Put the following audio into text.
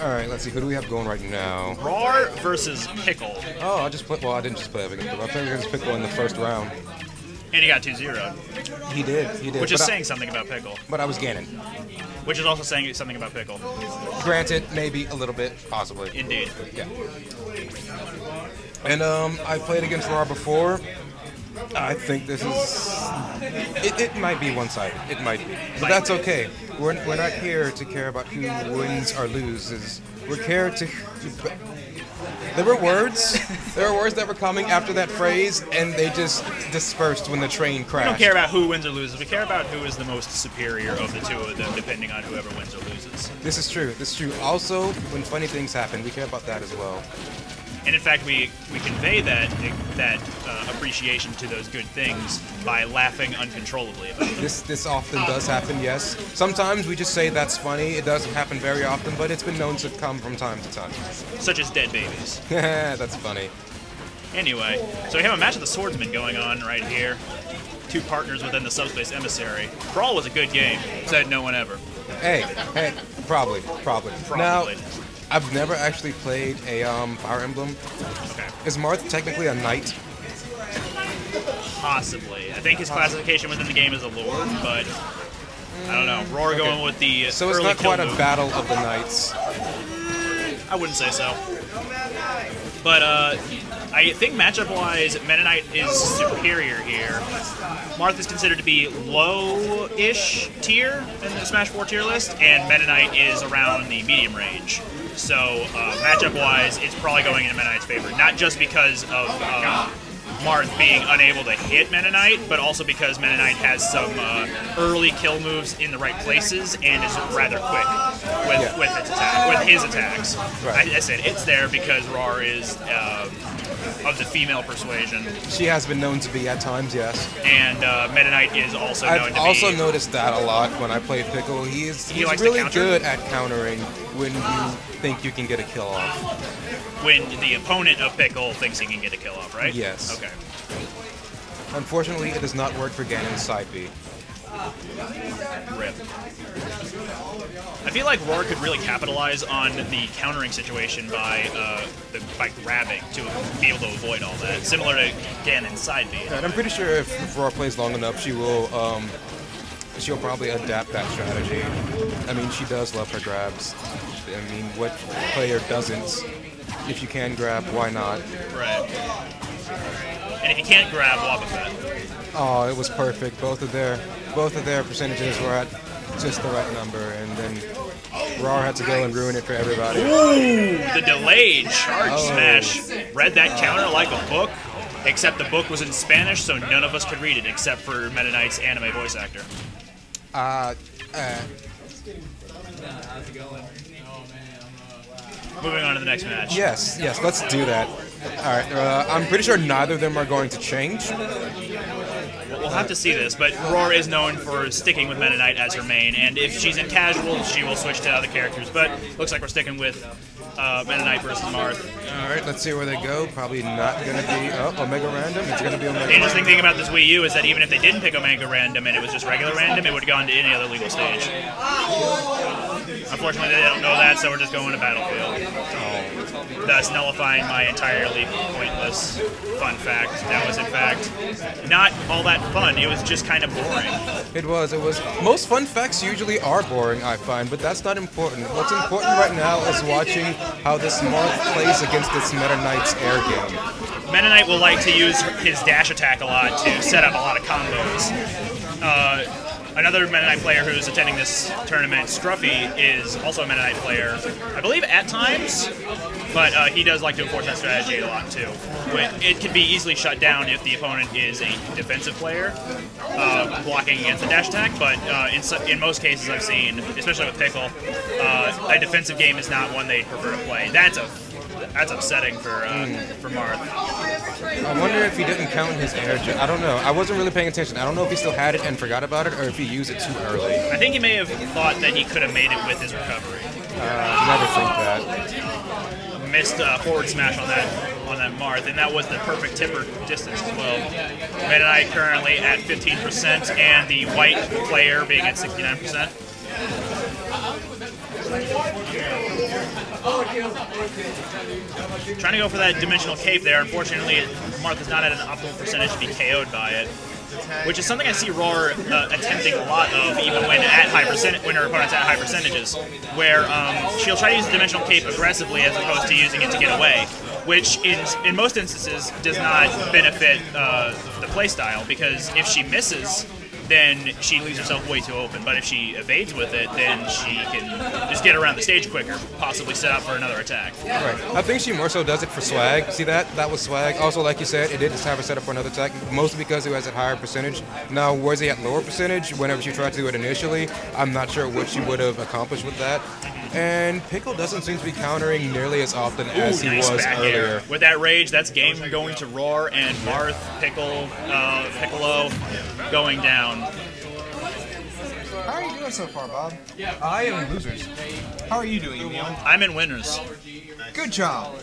All right, let's see. Who do we have going right now? Rawr versus Pickle. Oh, I just put. Well, I didn't just play against Pickle. I played against Pickle in the first round. And he got 2 0. He did. He did. Which is but saying I, something about Pickle. But I was Ganon. Which is also saying something about Pickle. Granted, maybe a little bit, possibly. Indeed. Yeah. And um, I played against Rawr before. I think this is. It, it might be one-sided. It might be, but that's okay. We're, we're not here to care about who wins or loses. We're here to. There were words. There were words that were coming after that phrase, and they just dispersed when the train crashed. We don't care about who wins or loses. We care about who is the most superior of the two of them, depending on whoever wins or loses. This is true. This is true. Also, when funny things happen, we care about that as well. And in fact, we we convey that that uh, appreciation to those good things by laughing uncontrollably about them. This this often does happen, yes. Sometimes we just say that's funny. It doesn't happen very often, but it's been known to come from time to time. Such as dead babies. that's funny. Anyway, so we have a match of the swordsman going on right here. Two partners within the subspace emissary. Brawl was a good game. Said no one ever. Hey, hey, probably, probably. Probably. Now, I've never actually played a um, Fire Emblem. Okay. Is Marth technically a knight? Possibly. I think his classification within the game is a lord, but I don't know. Rawr Okay. going with the So it's not quite a battle of the knights. I wouldn't say so. But uh, I think matchup-wise, Knight is superior here. Marth is considered to be low-ish tier in the Smash 4 tier list, and Knight is around the medium range. So uh, matchup-wise, it's probably going in Knight's favor. Not just because of uh, Marth being unable to hit Knight, but also because Knight has some uh, early kill moves in the right places and is rather quick with, Yeah. with its attack, with his attacks. Right. I, I said it's there because Rawr is um, of the female persuasion, She has been known to be at times, yes. and uh, Meta Knight is also known I've to also be. noticed that a lot when I played Pickle. He is He he's likes to really counter? good at countering when you think you can get a kill off. when the opponent of Pickle thinks he can get a kill off, right? Yes. Okay. Unfortunately, it does not work for Ganon's side B. Rip. I feel like Rawr could really capitalize on the countering situation by uh, the, by grabbing to be able to avoid all that, similar to Ganon's side B. And I'm pretty sure if, if Rawr plays long enough, she will um, she'll probably adapt that strategy. I mean, she does love her grabs. I mean, what player doesn't? If you can grab, why not? Right. And if you can't grab Wobbuffet, Oh, it was perfect. Both of their both of their percentages were at just the right number, and then Rawr had to go and ruin it for everybody. Ooh, the delayed charge Oh. smash read that counter like a book, except the book was in Spanish, so none of us could read it except for Meta Knight's anime voice actor. Uh, uh, Moving on to the next match. yes, yes, let's do that. All right, uh, I'm pretty sure neither of them are going to change. We'll have to see this, but Rawr is known for sticking with Meta Knight as her main, and if she's in casual, she will switch to other characters. But looks like we're sticking with uh, Meta Knight versus Marth. All right, let's see where they go. Probably not going to be oh, Omega Random. It's going to be Omega. The interesting thing about this Wii U is that even if they didn't pick Omega Random and it was just regular random, it would have gone to any other legal stage. Unfortunately, they don't know that, so we're just going to Battlefield. Thus nullifying my entirely pointless fun fact. That was, in fact, not all that fun. It was just kind of boring. It was. It was. Most fun facts usually are boring, I find, but that's not important. What's important right now is watching how this Marth plays against this Meta Knight's air game. Meta Knight will like to use his dash attack a lot to set up a lot of combos. Uh, another Knight player who's attending this tournament, Scruffy, is also a Knight player. I believe at times, but uh, he does like to enforce that strategy a lot too. But it can be easily shut down if the opponent is a defensive player, uh, blocking against the dash attack. But uh, in, in most cases I've seen, especially with Pickle, uh, a defensive game is not one they prefer to play. That's a that's upsetting for uh, for Marth. I wonder if he didn't count his air. I don't know. I wasn't really paying attention. I don't know if he still had it and forgot about it, or if he used it too early. I think he may have thought that he could have made it with his recovery. Uh, never think that. Missed uh, forward smash on that on that Marth, and that was the perfect tipper distance as well. Meta Knight currently at 15%, and the white player being at 69%. Trying to go for that dimensional cape there. Unfortunately, Martha's not at an optimal percentage to be KO'd by it. Which is something I see Rawr uh, attempting a lot of, even when at high percent, when her opponent's at high percentages, where um, she'll try to use the dimensional cape aggressively as opposed to using it to get away, which in in most instances does not benefit uh, the playstyle because if she misses, then she leaves herself way too open. But if she evades with it, then she can just get around the stage quicker, possibly set up for another attack. Right. I think she more so does it for swag. See that? That was swag. Also, like you said, it did just have her set up for another attack, mostly because it was at higher percentage. Now, was he at lower percentage whenever she tried to do it initially? I'm not sure what she would have accomplished with that. And Pickle doesn't seem to be countering nearly as often as he nice was earlier. air. With that rage, that's game going to Rawr and Marth, Pickle, uh, Piccolo going down. How are you doing so far, Bob? I am in losers. How are you doing, Emil? I'm in winners. Good job.